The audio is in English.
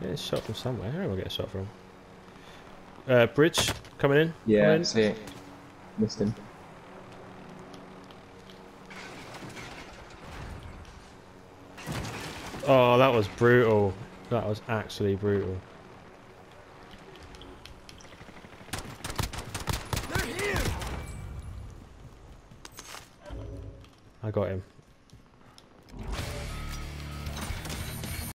Yeah, it's shot from somewhere. Where do I get a shot from? Uh, bridge coming in. Yeah, coming in. see it. Missed him. Oh, that was brutal. That was actually brutal. I got him.